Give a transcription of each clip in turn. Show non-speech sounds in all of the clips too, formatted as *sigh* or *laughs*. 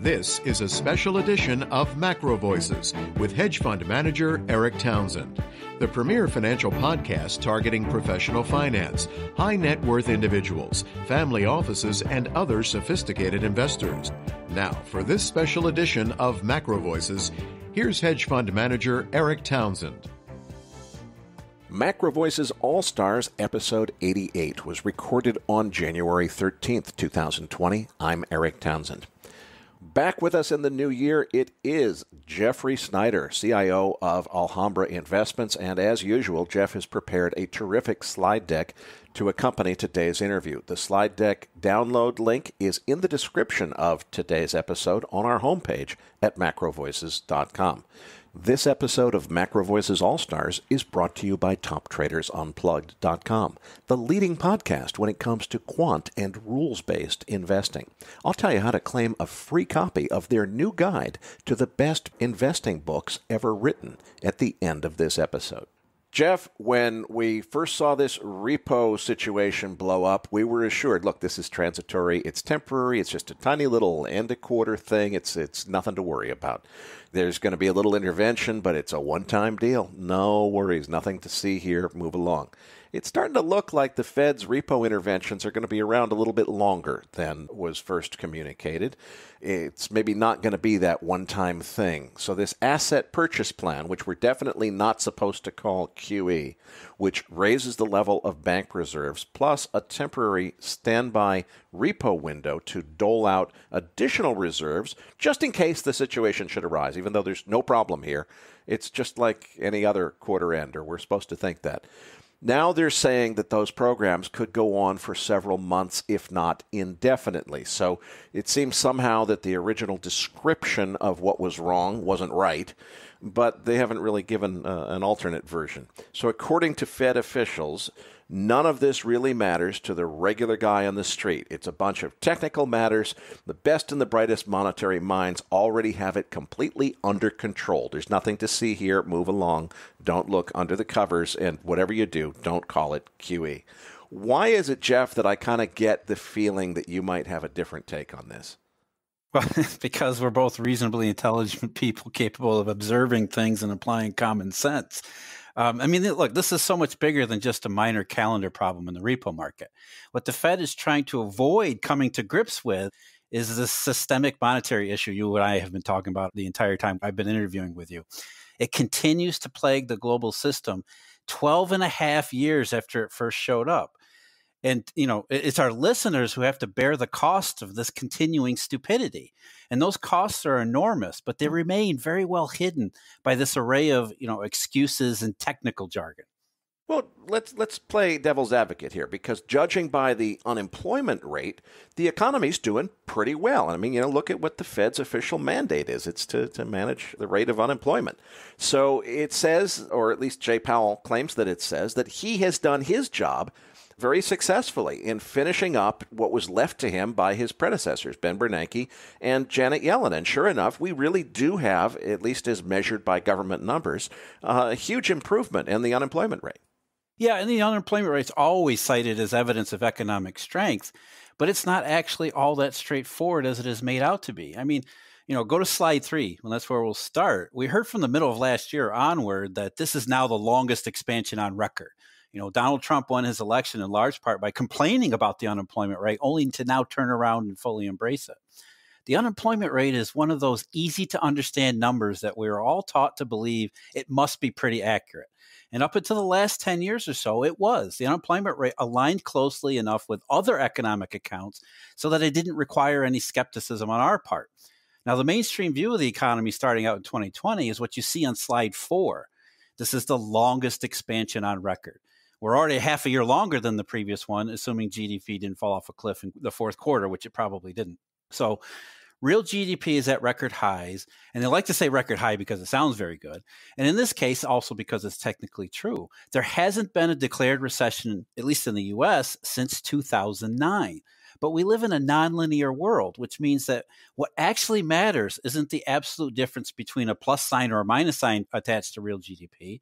This is a special edition of Macro Voices with hedge fund manager Eric Townsend, the premier financial podcast targeting professional finance, high net worth individuals, family offices, and other sophisticated investors. Now, for this special edition of Macro Voices, here's hedge fund manager Eric Townsend. Macro Voices All Stars episode 88 was recorded on January 13th, 2020. I'm Eric Townsend. Back with us in the new year, it is Jeffrey Snider, CIO of Alhambra Investments. And as usual, Jeff has prepared a terrific slide deck to accompany today's interview. The slide deck download link is in the description of today's episode on our homepage at macrovoices.com. This episode of Macro Voices All Stars is brought to you by TopTradersUnplugged.com, the leading podcast when it comes to quant and rules based investing. I'll tell you how to claim a free copy of their new guide to the best investing books ever written at the end of this episode. Jeff, when we first saw this repo situation blow up, we were assured, look, this is transitory, it's temporary, it's just a tiny little end of quarter thing, it's it's nothing to worry about. There's going to be a little intervention, but it's a one-time deal. No worries, nothing to see here, move along it's starting to look like the Fed's repo interventions are going to be around a little bit longer than was first communicated. It's maybe not going to be that one time thing. So, this asset purchase plan, which we're definitely not supposed to call QE, which raises the level of bank reserves, plus a temporary standby repo window to dole out additional reserves just in case the situation should arise, even though there's no problem here. It's just like any other quarter end, or we're supposed to think that. Now they're saying that those programs could go on for several months, if not indefinitely. So it seems somehow that the original description of what was wrong wasn't right, but they haven't really given uh, an alternate version. So, according to Fed officials, None of this really matters to the regular guy on the street. It's a bunch of technical matters. The best and the brightest monetary minds already have it completely under control. There's nothing to see here. Move along. Don't look under the covers. And whatever you do, don't call it QE. Why is it, Jeff, that I kind of get the feeling that you might have a different take on this? Well, *laughs* because we're both reasonably intelligent people capable of observing things and applying common sense. Um, I mean, look, this is so much bigger than just a minor calendar problem in the repo market. What the Fed is trying to avoid coming to grips with is this systemic monetary issue you and I have been talking about the entire time I've been interviewing with you. It continues to plague the global system 12 and a half years after it first showed up and you know it's our listeners who have to bear the cost of this continuing stupidity and those costs are enormous but they mm. remain very well hidden by this array of you know excuses and technical jargon well, let's let's play devil's advocate here because judging by the unemployment rate, the economy's doing pretty well. I mean, you know, look at what the Fed's official mandate is. It's to, to manage the rate of unemployment. So it says, or at least Jay Powell claims that it says, that he has done his job very successfully in finishing up what was left to him by his predecessors, Ben Bernanke and Janet Yellen. And sure enough, we really do have, at least as measured by government numbers, uh, a huge improvement in the unemployment rate. Yeah, and the unemployment rate's always cited as evidence of economic strength, but it's not actually all that straightforward as it is made out to be. I mean, you know, go to slide three, and that's where we'll start. We heard from the middle of last year onward that this is now the longest expansion on record. You know, Donald Trump won his election in large part by complaining about the unemployment rate, only to now turn around and fully embrace it. The unemployment rate is one of those easy to understand numbers that we are all taught to believe it must be pretty accurate. And up until the last 10 years or so, it was. The unemployment rate aligned closely enough with other economic accounts so that it didn't require any skepticism on our part. Now, the mainstream view of the economy starting out in 2020 is what you see on slide four. This is the longest expansion on record. We're already half a year longer than the previous one, assuming GDP didn't fall off a cliff in the fourth quarter, which it probably didn't. So, real GDP is at record highs. And they like to say record high because it sounds very good. And in this case, also because it's technically true. There hasn't been a declared recession, at least in the US, since 2009. But we live in a nonlinear world, which means that what actually matters isn't the absolute difference between a plus sign or a minus sign attached to real GDP.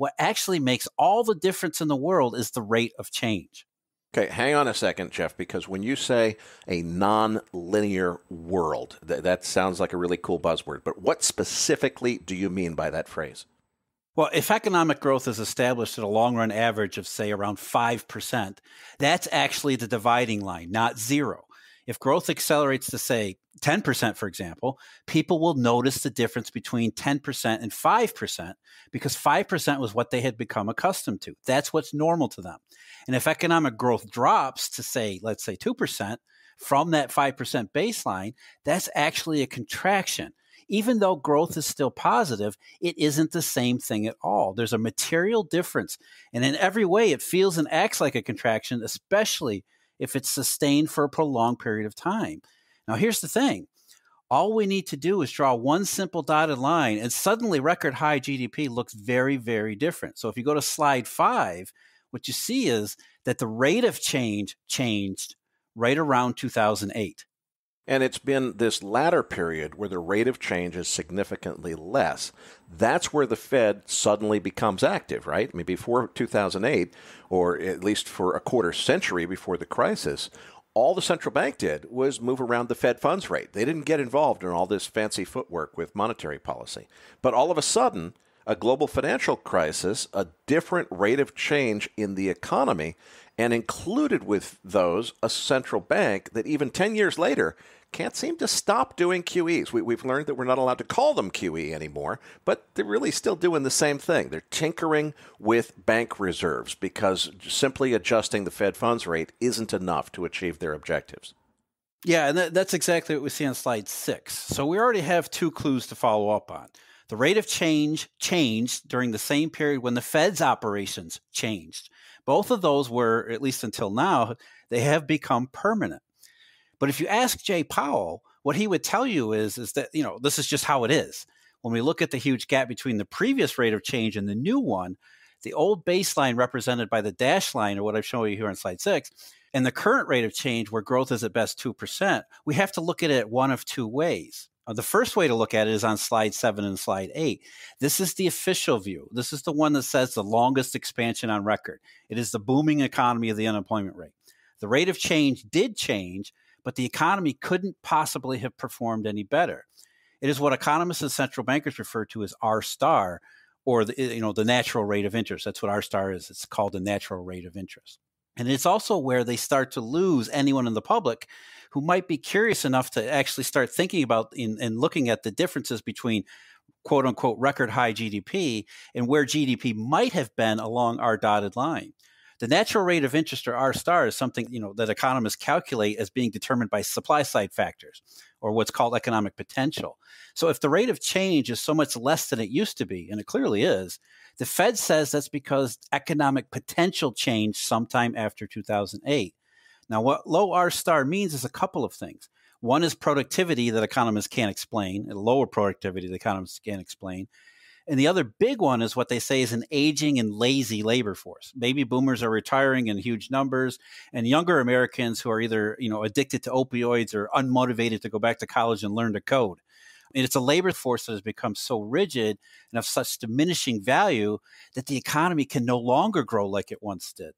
What actually makes all the difference in the world is the rate of change. Okay, hang on a second, Jeff, because when you say a non-linear world, th- that sounds like a really cool buzzword. But what specifically do you mean by that phrase? Well, if economic growth is established at a long run average of, say, around 5%, that's actually the dividing line, not zero. If growth accelerates to, say, 10%, for example, people will notice the difference between 10% and 5% because 5% was what they had become accustomed to. That's what's normal to them. And if economic growth drops to, say, let's say 2% from that 5% baseline, that's actually a contraction. Even though growth is still positive, it isn't the same thing at all. There's a material difference. And in every way, it feels and acts like a contraction, especially if it's sustained for a prolonged period of time. Now, here's the thing all we need to do is draw one simple dotted line, and suddenly record high GDP looks very, very different. So if you go to slide five, what you see is that the rate of change changed right around 2008. And it's been this latter period where the rate of change is significantly less. That's where the Fed suddenly becomes active, right? I mean, before 2008, or at least for a quarter century before the crisis, all the central bank did was move around the Fed funds rate. They didn't get involved in all this fancy footwork with monetary policy. But all of a sudden, a global financial crisis, a different rate of change in the economy, and included with those a central bank that even 10 years later can't seem to stop doing QEs. We, have learned that we're not allowed to call them QE anymore, but they're really still doing the same thing. They're tinkering with bank reserves because simply adjusting the Fed funds rate isn't enough to achieve their objectives. Yeah, and that, that's exactly what we see on slide six. So we already have two clues to follow up on. The rate of change changed during the same period when the Fed's operations changed. Both of those were, at least until now, they have become permanent. But if you ask Jay Powell, what he would tell you is, is that, you know, this is just how it is. When we look at the huge gap between the previous rate of change and the new one, the old baseline represented by the dash line, or what I'm showing you here on slide six, and the current rate of change, where growth is at best 2%, we have to look at it one of two ways. Uh, the first way to look at it is on slide seven and slide eight. This is the official view. This is the one that says the longest expansion on record. It is the booming economy of the unemployment rate. The rate of change did change, but the economy couldn't possibly have performed any better. It is what economists and central bankers refer to as R star, or the, you know the natural rate of interest. That's what R star is. It's called the natural rate of interest. And it's also where they start to lose anyone in the public who might be curious enough to actually start thinking about and looking at the differences between quote unquote record high GDP and where GDP might have been along our dotted line. The natural rate of interest or R star is something you know that economists calculate as being determined by supply side factors or what's called economic potential. So if the rate of change is so much less than it used to be, and it clearly is, the Fed says that's because economic potential changed sometime after 2008. Now, what low R star means is a couple of things. One is productivity that economists can't explain, lower productivity that economists can't explain. And the other big one is what they say is an aging and lazy labor force. Baby boomers are retiring in huge numbers, and younger Americans who are either you know addicted to opioids or unmotivated to go back to college and learn to code. And it's a labor force that has become so rigid and of such diminishing value that the economy can no longer grow like it once did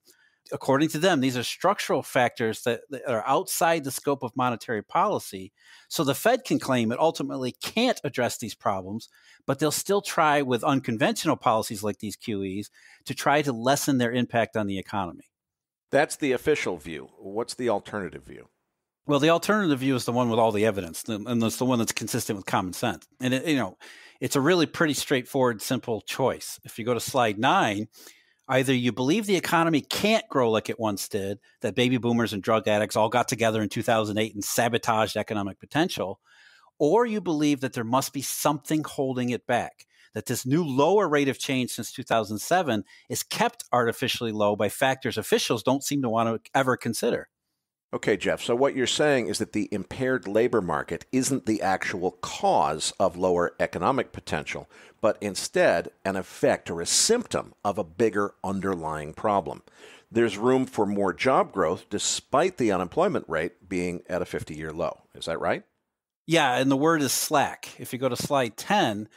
according to them, these are structural factors that, that, are outside the scope of monetary policy. So the Fed can claim it ultimately can't address these problems, but they'll still try with unconventional policies like these QEs to try to lessen their impact on the economy. That's the official view. What's the alternative view? Well, the alternative view is the one with all the evidence, and it's the one that's consistent with common sense. And it, you know, it's a really pretty straightforward, simple choice. If you go to slide nine, Either you believe the economy can't grow like it once did, that baby boomers and drug addicts all got together in 2008 and sabotaged economic potential, or you believe that there must be something holding it back, that this new lower rate of change since 2007 is kept artificially low by factors officials don't seem to want to ever consider. Okay, Jeff. So what you're saying is that the impaired labor market isn't the actual cause of lower economic potential, but instead an effect or a symptom of a bigger underlying problem. There's room for more job growth despite the unemployment rate being at a 50 year low. Is that right? Yeah, and the word is slack. If you go to slide 10,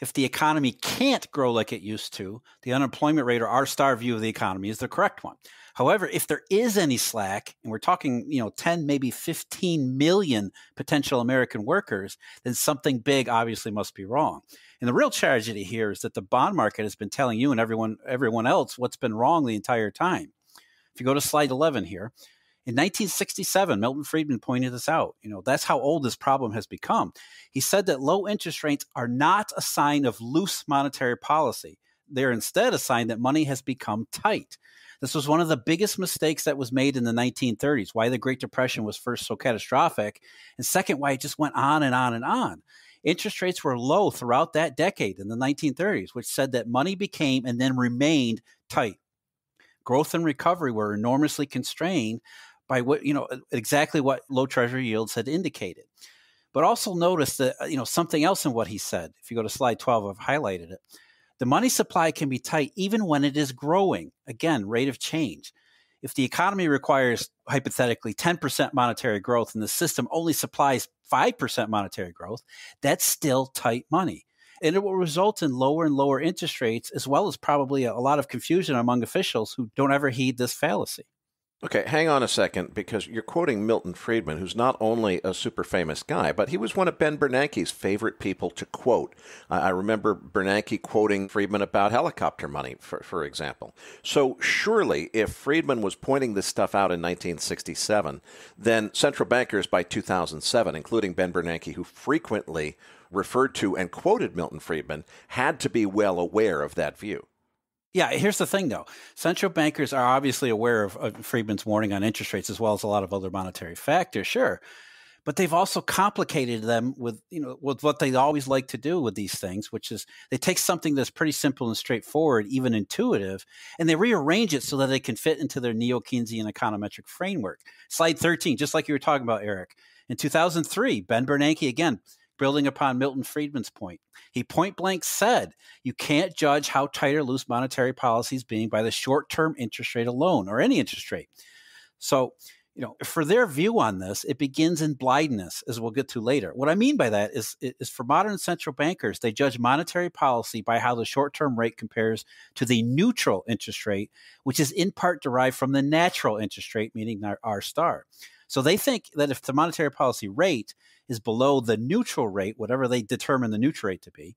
If the economy can't grow like it used to, the unemployment rate or R star view of the economy is the correct one. However, if there is any slack, and we're talking, you know, 10, maybe 15 million potential American workers, then something big obviously must be wrong. And the real tragedy here is that the bond market has been telling you and everyone everyone else what's been wrong the entire time. If you go to slide 11 here, in 1967, Milton Friedman pointed this out. You know, that's how old this problem has become. He said that low interest rates are not a sign of loose monetary policy. They're instead a sign that money has become tight. This was one of the biggest mistakes that was made in the 1930s, why the Great Depression was first so catastrophic, and second, why it just went on and on and on. Interest rates were low throughout that decade in the 1930s, which said that money became and then remained tight. Growth and recovery were enormously constrained by what, you know, exactly what low treasury yields had indicated. But also notice that, uh, you know, something else in what he said. If you go to slide 12, I've highlighted it. The money supply can be tight even when it is growing. Again, rate of change. If the economy requires hypothetically 10% monetary growth and the system only supplies 5% monetary growth, that's still tight money. And it will result in lower and lower interest rates, as well as probably a lot of confusion among officials who don't ever heed this fallacy. Okay, hang on a second because you're quoting Milton Friedman, who's not only a super famous guy, but he was one of Ben Bernanke's favorite people to quote. I remember Bernanke quoting Friedman about helicopter money, for, for example. So, surely, if Friedman was pointing this stuff out in 1967, then central bankers by 2007, including Ben Bernanke, who frequently referred to and quoted Milton Friedman, had to be well aware of that view. Yeah, here's the thing though. Central bankers are obviously aware of, of, Friedman's warning on interest rates as well as a lot of other monetary factors, sure. But they've also complicated them with, you know, with what they always like to do with these things, which is they take something that's pretty simple and straightforward, even intuitive, and they rearrange it so that it can fit into their neo-Keynesian econometric framework. Slide 13, just like you were talking about, Eric. In 2003, Ben Bernanke again building upon Milton Friedman's point. He point blank said, you can't judge how tight or loose monetary policy is being by the short term interest rate alone or any interest rate. So, you know, for their view on this, it begins in blindness, as we'll get to later. What I mean by that is, is for modern central bankers, they judge monetary policy by how the short term rate compares to the neutral interest rate, which is in part derived from the natural interest rate, meaning R star. So they think that if the monetary policy rate is below the neutral rate, whatever they determine the neutral rate to be,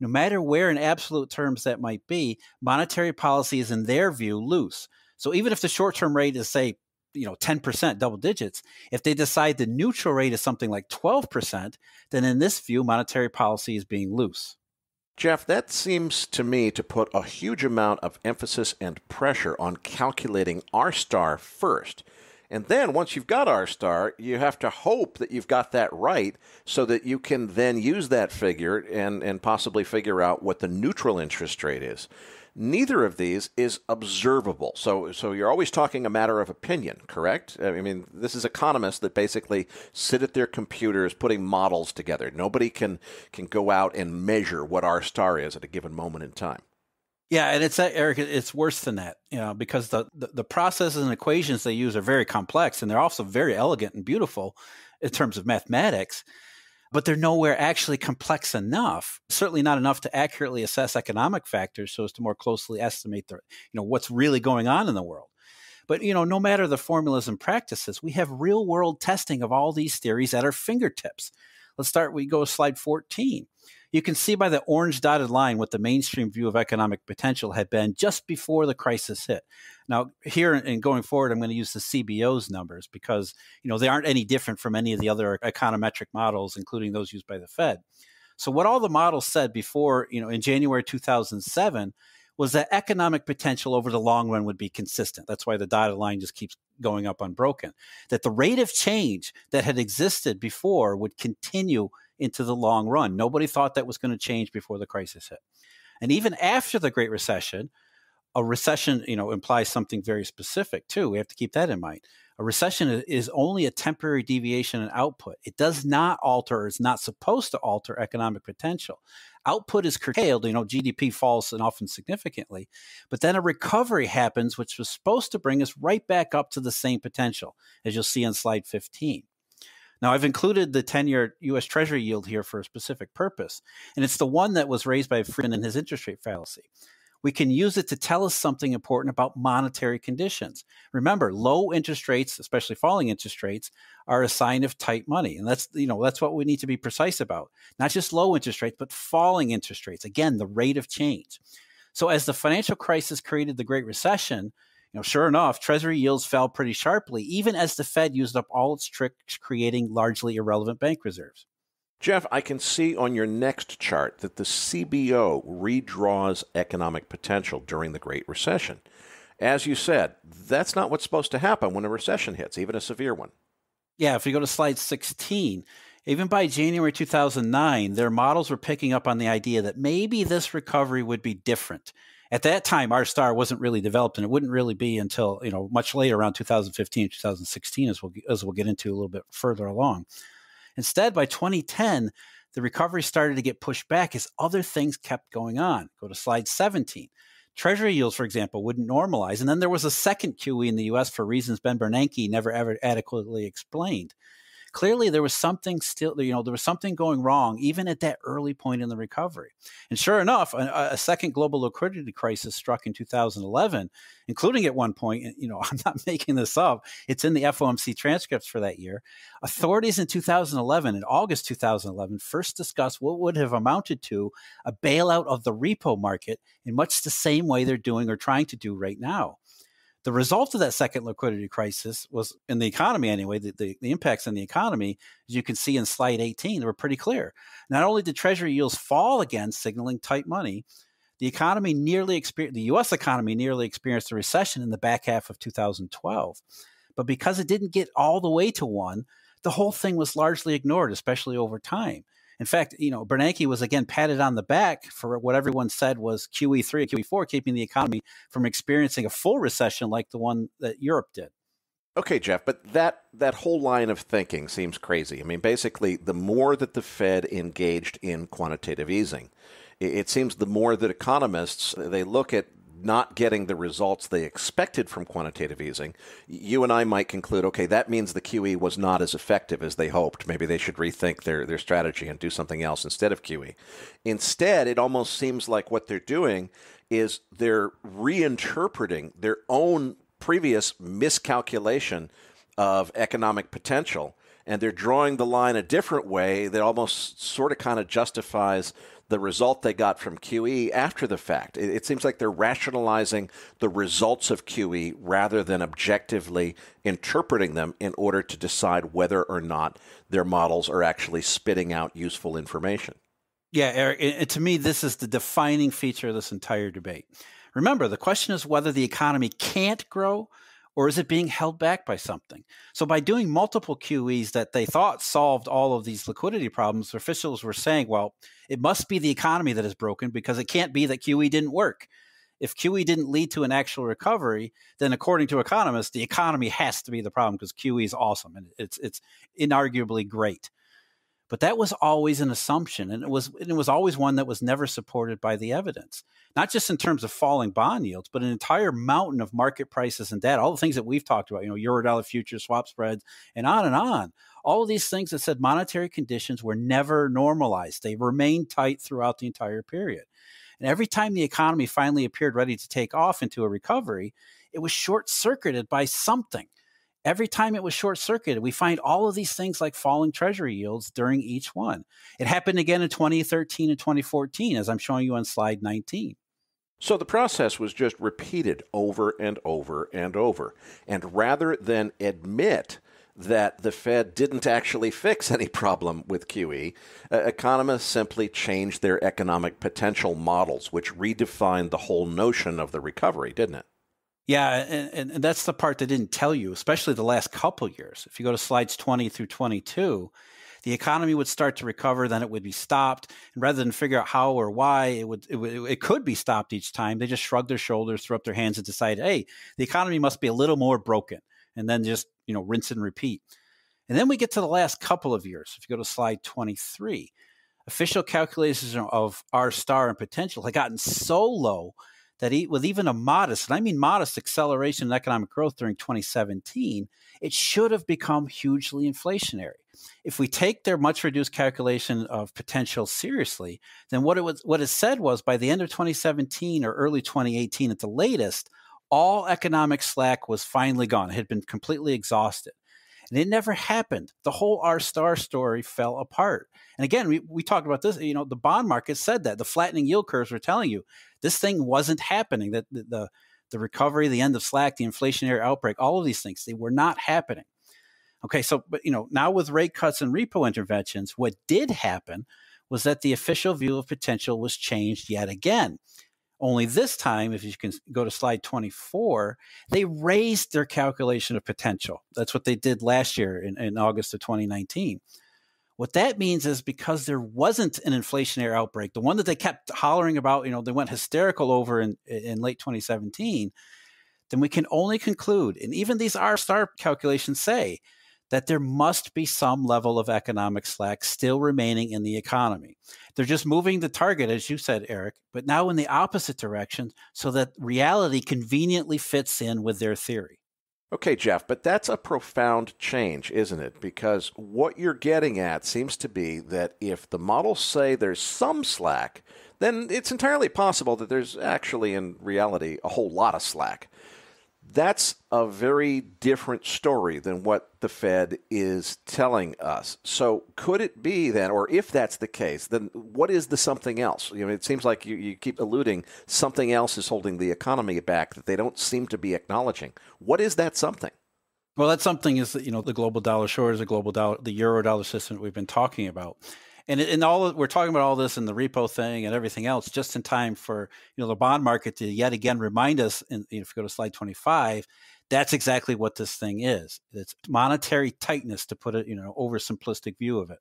no matter where in absolute terms that might be, monetary policy is in their view loose. So even if the short term rate is, say, you know, 10%, double digits, if they decide the neutral rate is something like 12%, then in this view, monetary policy is being loose. Jeff, that seems to me to put a huge amount of emphasis and pressure on calculating R star first. And then once you've got R star, you have to hope that you've got that right so that you can then use that figure and, and possibly figure out what the neutral interest rate is. Neither of these is observable. So, so you're always talking a matter of opinion, correct? I mean, this is economists that basically sit at their computers putting models together. Nobody can, can go out and measure what R star is at a given moment in time. Yeah, and it's uh, Eric. It's worse than that, you know, because the, the, the processes and equations they use are very complex, and they're also very elegant and beautiful in terms of mathematics. But they're nowhere actually complex enough. Certainly not enough to accurately assess economic factors, so as to more closely estimate the, you know, what's really going on in the world. But you know, no matter the formulas and practices, we have real world testing of all these theories at our fingertips. Let's start. We go to slide fourteen. You can see by the orange dotted line what the mainstream view of economic potential had been just before the crisis hit. Now, here and going forward, I'm going to use the CBO's numbers because you know they aren't any different from any of the other econometric models, including those used by the Fed. So, what all the models said before, you know, in January 2007 was that economic potential over the long run would be consistent. That's why the dotted line just keeps going up unbroken. That the rate of change that had existed before would continue into the long run. Nobody thought that was going to change before the crisis hit. And even after the Great Recession, a recession, you know, implies something very specific too. We have to keep that in mind. A recession is only a temporary deviation in output. It does not alter or is not supposed to alter economic potential. Output is curtailed, you know, GDP falls and often significantly, but then a recovery happens, which was supposed to bring us right back up to the same potential, as you'll see on slide 15. Now, I've included the 10 year US Treasury yield here for a specific purpose, and it's the one that was raised by Friedman in his interest rate fallacy. We can use it to tell us something important about monetary conditions. Remember, low interest rates, especially falling interest rates, are a sign of tight money. And that's, you know, that's what we need to be precise about. Not just low interest rates, but falling interest rates. Again, the rate of change. So as the financial crisis created the Great Recession, you know, sure enough, Treasury yields fell pretty sharply, even as the Fed used up all its tricks, creating largely irrelevant bank reserves. Jeff, I can see on your next chart that the CBO redraws economic potential during the Great Recession. As you said, that's not what's supposed to happen when a recession hits, even a severe one. Yeah, if you go to slide 16, even by January 2009, their models were picking up on the idea that maybe this recovery would be different at that time, R star wasn't really developed, and it wouldn't really be until you know much later, around 2015, 2016, as we'll as we'll get into a little bit further along. Instead, by 2010, the recovery started to get pushed back as other things kept going on. Go to slide 17. Treasury yields, for example, wouldn't normalize, and then there was a second QE in the U.S. for reasons Ben Bernanke never ever adequately explained clearly there was something still, you know, there was something going wrong even at that early point in the recovery. And sure enough, a, a second global liquidity crisis struck in 2011, including at one point, you know, *laughs* I'm not making this up, it's in the FOMC transcripts for that year. Authorities in 2011, in August 2011, first discussed what would have amounted to a bailout of the repo market in much the same way they're doing or trying to do right now. The result of that second liquidity crisis was in the economy anyway, the, the, the, impacts in the economy, as you can see in slide 18, they were pretty clear. Not only did treasury yields fall again, signaling tight money, the economy nearly experienced the US economy nearly experienced a recession in the back half of 2012. But because it didn't get all the way to one, the whole thing was largely ignored, especially over time. In fact, you know, Bernanke was again patted on the back for what everyone said was QE3 QE4 keeping the economy from experiencing a full recession like the one that Europe did. Okay, Jeff, but that that whole line of thinking seems crazy. I mean, basically, the more that the Fed engaged in quantitative easing, it seems the more that economists they look at not getting the results they expected from quantitative easing, you and I might conclude, okay, that means the QE was not as effective as they hoped. Maybe they should rethink their, their strategy and do something else instead of QE. Instead, it almost seems like what they're doing is they're reinterpreting their own previous miscalculation of economic potential and they're drawing the line a different way that almost sort of kind of justifies the result they got from QE after the fact. It, it, seems like they're rationalizing the results of QE rather than objectively interpreting them in order to decide whether or not their models are actually spitting out useful information. Yeah, Eric, it, to me, this is the defining feature of this entire debate. Remember, the question is whether the economy can't grow or is it being held back by something? So, by doing multiple QEs that they thought solved all of these liquidity problems, officials were saying, well, it must be the economy that is broken because it can't be that QE didn't work. If QE didn't lead to an actual recovery, then according to economists, the economy has to be the problem because QE is awesome and it's it's inarguably great. But that was always an assumption, and it was and it was always one that was never supported by the evidence. Not just in terms of falling bond yields, but an entire mountain of market prices and debt. All the things that we've talked about, you know, eurodollar futures, swap spreads, and on and on. All of these things that said monetary conditions were never normalized. They remained tight throughout the entire period. And every time the economy finally appeared ready to take off into a recovery, it was short circuited by something every time it was short circuited, we find all of these things like falling treasury yields during each one. It happened again in 2013 and 2014, as I'm showing you on slide 19. So the process was just repeated over and over and over. And rather than admit that the Fed didn't actually fix any problem with QE, uh, economists simply changed their economic potential models, which redefined the whole notion of the recovery, didn't it? Yeah, and, and that's the part they didn't tell you, especially the last couple years. If you go to slides 20 through 22, the economy would start to recover, then it would be stopped. And rather than figure out how or why it would, it, would, it could be stopped each time, they just shrugged their shoulders, threw up their hands, and decided, hey, the economy must be a little more broken, and then just you know rinse and repeat. And then we get to the last couple of years. If you go to slide 23, official calculations of r-star and potential had gotten so low that with even a modest, and I mean modest acceleration in economic growth during 2017, it should have become hugely inflationary. If we take their much reduced calculation of potential seriously, then what it was what it said was by the end of 2017 or early 2018 at the latest, all economic slack was finally gone. It had been completely exhausted. And it never happened. The whole R star story fell apart. And again, we, we talked about this, you know, the bond market said that. The flattening yield curves were telling you this thing wasn't happening, that the, the, the recovery, the end of slack, the inflationary outbreak, all of these things, they were not happening. Okay, so, but, you know, now with rate cuts and repo interventions, what did happen was that the official view of potential was changed yet again. Only this time, if you can go to slide 24, they raised their calculation of potential. That's what they did last year in, in August of 2019. What that means is because there wasn't an inflationary outbreak, the one that they kept hollering about, you know, they went hysterical over in, in late 2017, then we can only conclude, and even these R star calculations say that there must be some level of economic slack still remaining in the economy. They're just moving the target, as you said, Eric, but now in the opposite direction so that reality conveniently fits in with their theory. Okay, Jeff, but that's a profound change, isn't it? Because what you're getting at seems to be that if the models say there's some slack, then it's entirely possible that there's actually, in reality, a whole lot of slack that's a very different story than what the Fed is telling us. So, could it be then, or if that's the case, then what is the something else? You know, it seems like you, you keep alluding something else is holding the economy back that they don't seem to be acknowledging. What is that something? Well, that something is you know the global dollar shortage, the global dollar, the euro dollar system that we've been talking about and all we're talking about all this and the repo thing and everything else just in time for you know the bond market to yet again remind us in, if you go to slide 25 that's exactly what this thing is. It's monetary tightness to put it you know oversimplistic view of it.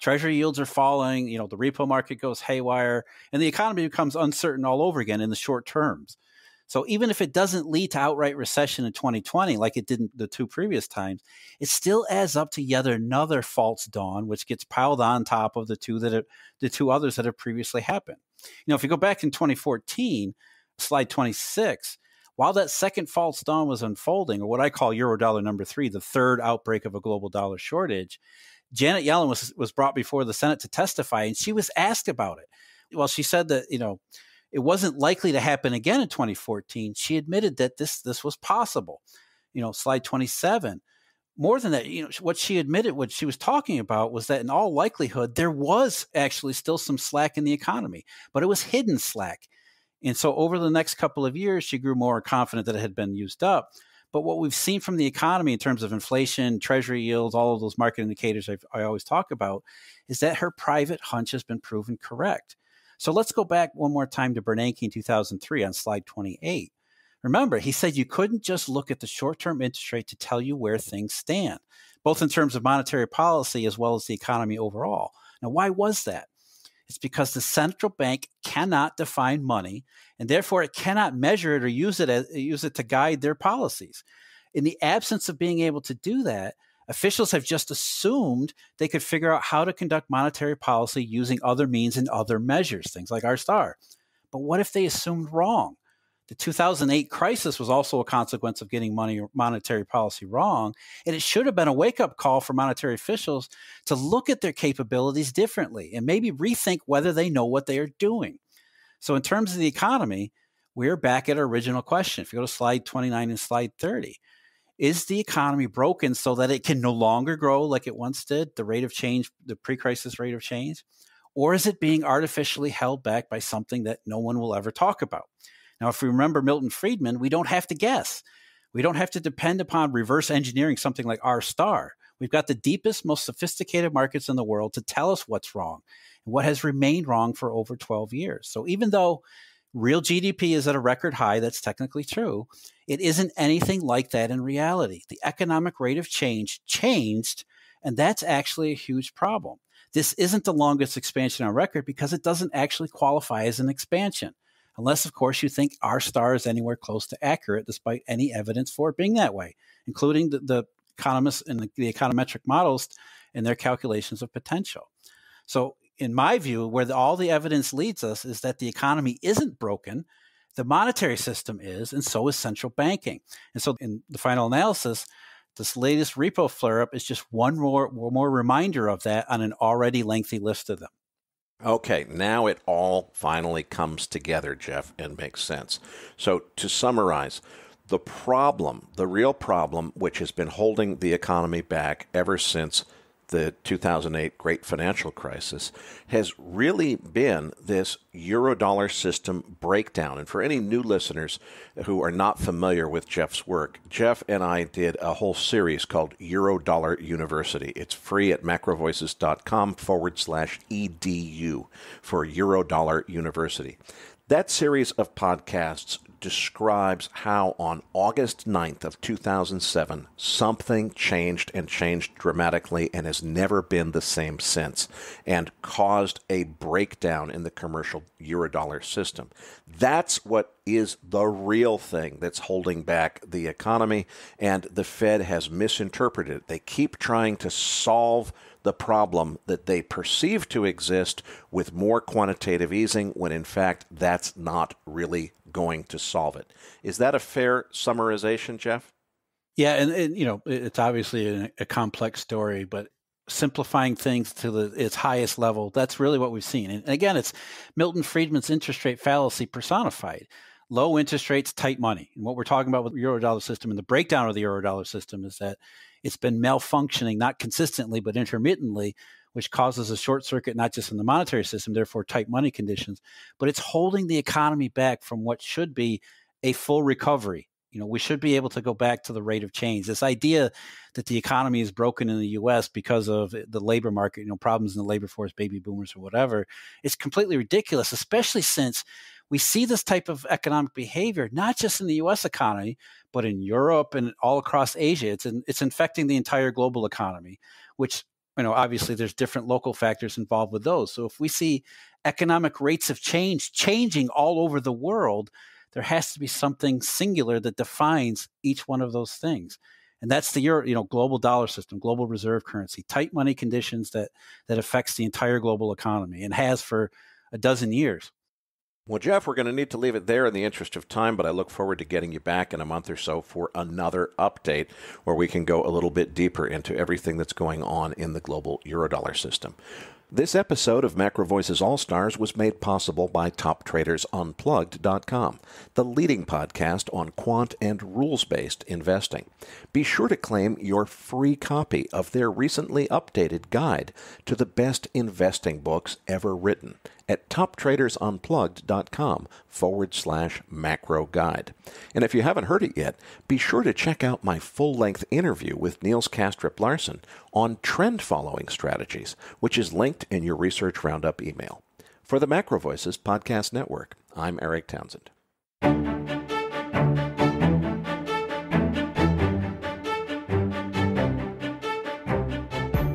Treasury yields are falling you know the repo market goes haywire and the economy becomes uncertain all over again in the short terms so even if it doesn't lead to outright recession in 2020, like it didn't the two previous times, it still adds up to yet another false dawn, which gets piled on top of the two that have, the two others that have previously happened. You know, if you go back in 2014, slide 26, while that second false dawn was unfolding, or what I call Eurodollar number three, the third outbreak of a global dollar shortage, Janet Yellen was was brought before the Senate to testify, and she was asked about it. Well, she said that you know it wasn't likely to happen again in 2014. She admitted that this this was possible. You know, slide 27. More than that, you know, what she admitted, what she was talking about was that in all likelihood, there was actually still some slack in the economy, but it was hidden slack. And so over the next couple of years, she grew more confident that it had been used up. But what we've seen from the economy in terms of inflation, treasury yields, all of those market indicators I've, i always talk about, is that her private hunch has been proven correct. So let's go back one more time to Bernanke in 2003 on slide 28. Remember, he said you couldn't just look at the short term interest rate to tell you where things stand, both in terms of monetary policy as well as the economy overall. Now, why was that? It's because the central bank cannot define money, and therefore it cannot measure it or use it as, use it to guide their policies. In the absence of being able to do that, Officials have just assumed they could figure out how to conduct monetary policy using other means and other measures, things like R star. But what if they assumed wrong? The 2008 crisis was also a consequence of getting money monetary policy wrong, and it should have been a wake-up call for monetary officials to look at their capabilities differently and maybe rethink whether they know what they are doing. So in terms of the economy, we're back at our original question. If you go to slide 29 and slide 30, is the economy broken so that it can no longer grow like it once did, the rate of change, the pre crisis rate of change? Or is it being artificially held back by something that no one will ever talk about? Now, if we remember Milton Friedman, we don't have to guess. We don't have to depend upon reverse engineering something like R star. We've got the deepest, most sophisticated markets in the world to tell us what's wrong and what has remained wrong for over 12 years. So even though real GDP is at a record high, that's technically true, it isn't anything like that in reality. The economic rate of change changed, and that's actually a huge problem. This isn't the longest expansion on record because it doesn't actually qualify as an expansion, unless, of course, you think R star is anywhere close to accurate, despite any evidence for it being that way, including the, the economists and the, the econometric models and their calculations of potential. So, in my view, where the, all the evidence leads us is that the economy isn't broken The monetary system is, and so is central banking. And so, in the final analysis, this latest repo flare up is just one more, more reminder of that on an already lengthy list of them. Okay, now it all finally comes together, Jeff, and makes sense. So, to summarize, the problem, the real problem, which has been holding the economy back ever since the 2008 great financial crisis has really been this eurodollar system breakdown. And for any new listeners who are not familiar with Jeff's work, Jeff and I did a whole series called Eurodollar University. It's free at macrovoices.com forward slash edu for Eurodollar University. That series of podcasts describes how on August 9th of 2007 something changed and changed dramatically and has never been the same since and caused a breakdown in the commercial eurodollar system. That's what is the real thing that's holding back the economy and the Fed has misinterpreted it. They keep trying to solve the problem that they perceive to exist with more quantitative easing when in fact that's not really going to solve it. Is that a fair summarization, Jeff? Yeah, and, and you know, it's obviously a, a, complex story, but simplifying things to the, its highest level, that's really what we've seen. And again, it's Milton Friedman's interest rate fallacy personified. Low interest rates, tight money. And what we're talking about with the Eurodollar system and the breakdown of the Eurodollar system is that it's been malfunctioning, not consistently, but intermittently which causes a short circuit not just in the monetary system, therefore tight money conditions, but it's holding the economy back from what should be a full recovery. You know, we should be able to go back to the rate of change. This idea that the economy is broken in the U.S. because of the labor market, you know, problems in the labor force, baby boomers or whatever, it's completely ridiculous, especially since we see this type of economic behavior not just in the U.S. economy, but in Europe and all across Asia. It's in, it's infecting the entire global economy, which you know, obviously there's different local factors involved with those. So if we see economic rates of change changing all over the world, there has to be something singular that defines each one of those things. And that's the euro, you know, global dollar system, global reserve currency, tight money conditions that that affects the entire global economy and has for a dozen years. Well, Jeff, we're going to need to leave it there in the interest of time, but I look forward to getting you back in a month or so for another update where we can go a little bit deeper into everything that's going on in the global Eurodollar system. This episode of Macro Voices All Stars was made possible by TopTradersUnplugged.com, the leading podcast on quant and rules based investing. Be sure to claim your free copy of their recently updated guide to the best investing books ever written at toptradersunplugged.com forward slash macro guide. And if you haven't heard it yet, be sure to check out my full length interview with Niels Kaastrup Larsen on trend following strategies, which is linked in your Research Roundup email. For the Macro Voices Podcast Network, I'm Eric Townsend.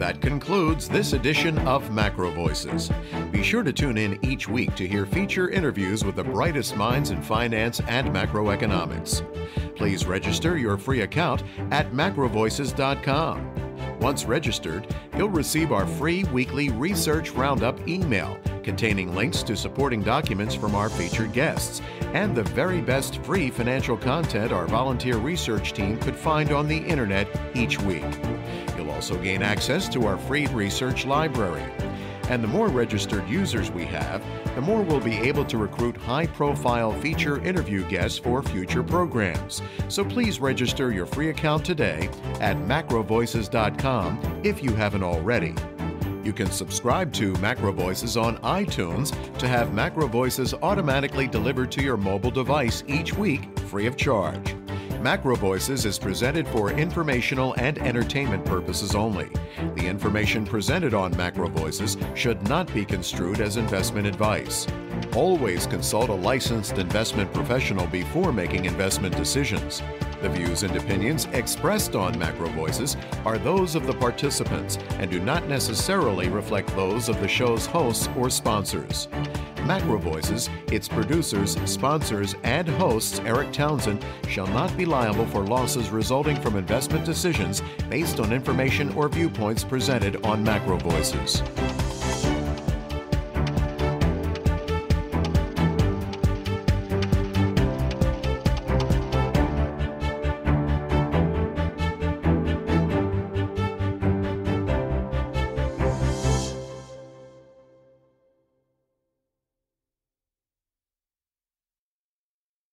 That concludes this edition of Macro Voices. Be sure to tune in each week to hear feature interviews with the brightest minds in finance and macroeconomics. Please register your free account at macrovoices.com. Once registered, you'll receive our free weekly Research Roundup email containing links to supporting documents from our featured guests and the very best free financial content our volunteer research team could find on the internet each week also gain access to our free research library. And the more registered users we have, the more we'll be able to recruit high profile feature interview guests for future programs. So please register your free account today at macrovoices.com if you haven't already. You can subscribe to Macro Voices on iTunes to have Macro Voices automatically delivered to your mobile device each week free of charge. Macro Voices is presented for informational and entertainment purposes only. The information presented on Macro Voices should not be construed as investment advice. Always consult a licensed investment professional before making investment decisions. The views and opinions expressed on Macro Voices are those of the participants and do not necessarily reflect those of the show's hosts or sponsors. Macro Voices, its producers, sponsors, and hosts, Eric Townsend, shall not be liable for losses resulting from investment decisions based on information or viewpoints presented on Macro Voices.